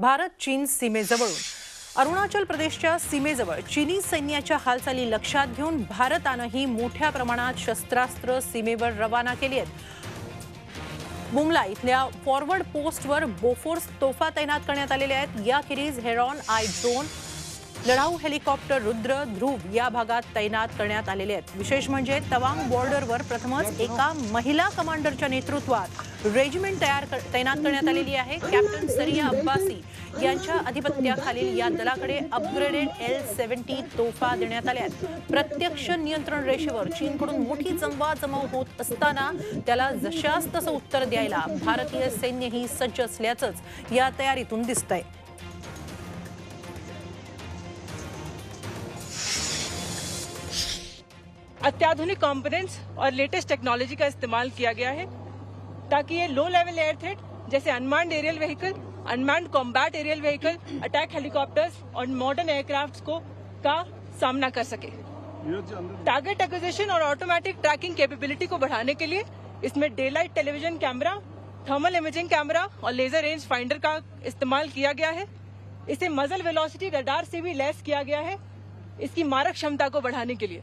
भारत चीन सीमेजवळून. अरुणाचल प्रदेशच्या सीमेजवळ चीनी सैन्याच्या हालचाली लक्षात घेऊन भारतानंही मोठ्या प्रमाणात शस्त्रास्त्र सीमेवर रवाना केली आहेत. बुमला इथल्या फॉरवर्ड पोस्टवर बोफोर्स तोफा तैनात करण्यात आलेल्या आहेत. याखेरीज हेरॉन आय ड्रोन लढाऊ हेलिकॉप्टर रुद्र ध्रुव या भागात तैनात करण्यात आलेले आहेत. विशेष म्हणजे तवांग बॉर्डरवर प्रथमच एका महिला कमांडरच्या नेतृत्वात रेजिमेंट तयार कर- तैनात करण्यात आलेली आहे. कॅप्टन सरिया अब्बासी यांच्या अधिपत्याखालील या दलाकडे अपग्रेडेड एल सेव्हन्टी तोफा देण्यात आल्या प्रत्यक्ष नियंत्रण रेषेवर चीनकडून मोठी जमवाजमव होत असताना त्याला जशास तसं उत्तर द्यायला भारतीय सैन्यही सज्ज असल्याचंच या तयारीतून दिसतंय. अत्याधुनिक कॉम्पोनेंट्स और लेटेस्ट टेक्नोलॉजी का इस्तेमाल किया गया है। ताकि ये लो लेवल एयर थ्रेट जैसे unmanned aerial vehicle unmanned combat aerial vehicle attack helicopters और मॉडर्न एयरक्राफ्ट को का सामना कर सके। टारगेट एक्विजिशन और ऑटोमेटिक ट्रैकिंग कैपेबिलिटी को बढ़ाने के लिए इसमें day light television camera thermal imaging camera और लेजर रेंज फाइंडर का इस्तेमाल किया गया है। इसे मजल वेलोसिटी रडार से भी लैस किया गया है। इसकी मारक क्षमता को बढ़ाने के लिए।